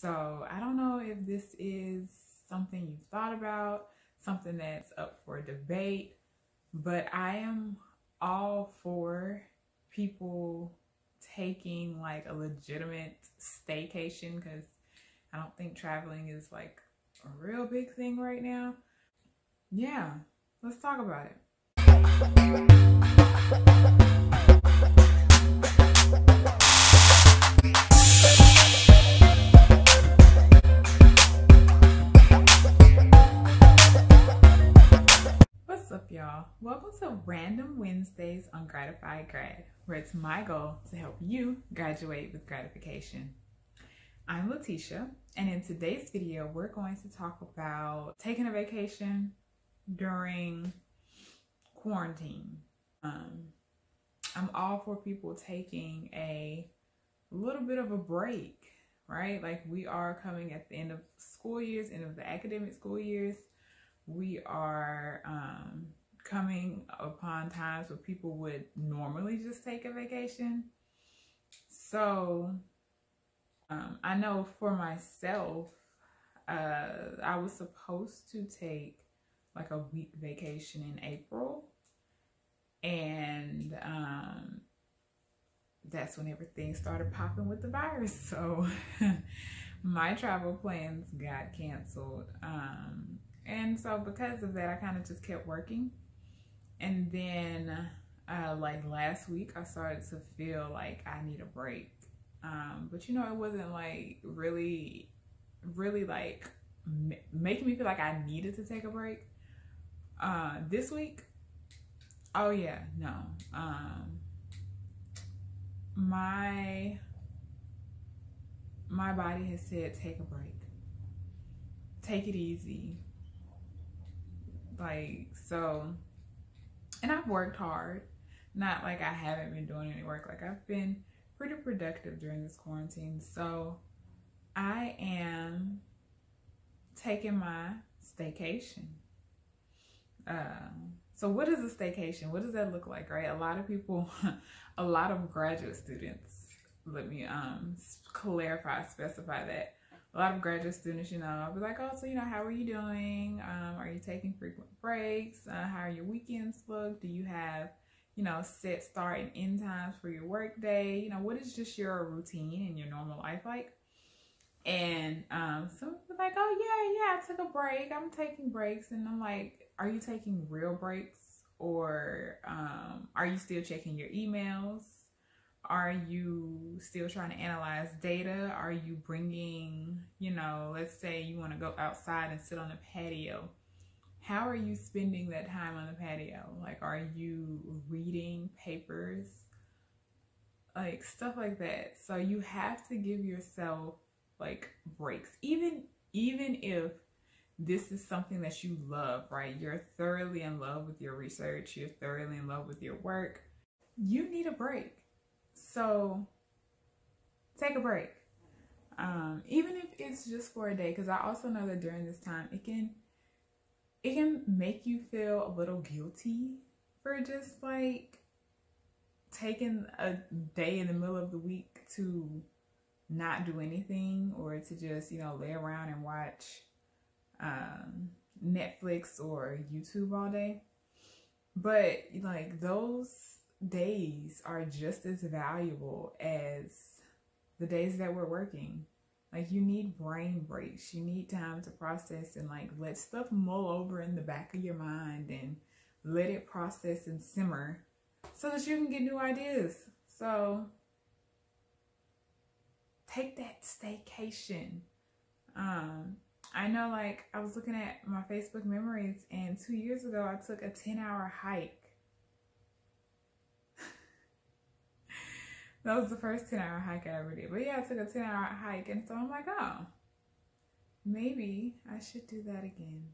So I don't know if this is something you've thought about, something that's up for debate, but I am all for people taking like a legitimate staycation because I don't think traveling is like a real big thing right now. Yeah, let's talk about it. Y'all? Welcome to Random Wednesdays on Gratified Grad, where it's my goal to help you graduate with gratification. I'm Latisha, and in today's video, we're going to talk about taking a vacation during quarantine. Um, I'm all for people taking a little bit of a break, right? Like we are coming at the end of school years, end of the academic school years. We are um, coming upon times where people would normally just take a vacation. So um, I know for myself, uh, I was supposed to take like a week vacation in April. And um, that's when everything started popping with the virus. So my travel plans got canceled. Um, and so because of that, I kind of just kept working. And then uh, like last week, I started to feel like I need a break. Um, but you know, it wasn't like really, really like m- making me feel like I needed to take a break. Uh, this week, oh yeah, no. Um, my my body has said take a break, take it easy. Like so, and I've worked hard. Not like I haven't been doing any work. Like I've been pretty productive during this quarantine. So I am taking my staycation. Um, so what is a staycation? What does that look like, right? A lot of people, a lot of graduate students, let me um clarify, specify that. A lot of graduate students, you know, I'll be like, oh, so, you know, how are you doing? Um, are you taking frequent breaks? Uh, how are your weekends look? Do you have you know, set start and end times for your work day. You know, what is just your routine and your normal life like? And um, some people like, oh yeah, yeah, I took a break. I'm taking breaks, and I'm like, are you taking real breaks, or um, are you still checking your emails? Are you still trying to analyze data? Are you bringing, you know, let's say you want to go outside and sit on the patio how are you spending that time on the patio? Like, are you reading papers? Like, stuff like that. So you have to give yourself like breaks. Even even if this is something that you love, right? You're thoroughly in love with your research, you're thoroughly in love with your work. You need a break. So take a break. Um, even if it's just for a day, because I also know that during this time it can it can make you feel a little guilty for just like taking a day in the middle of the week to not do anything or to just, you know, lay around and watch um, Netflix or YouTube all day. But like those days are just as valuable as the days that we're working. Like you need brain breaks. You need time to process and like let stuff mull over in the back of your mind and let it process and simmer so that you can get new ideas. So take that staycation. Um, I know like I was looking at my Facebook memories and two years ago I took a 10 hour hike that was the first 10 hour hike I ever did. But yeah, I took a 10 hour hike. And so I'm like, oh, maybe I should do that again.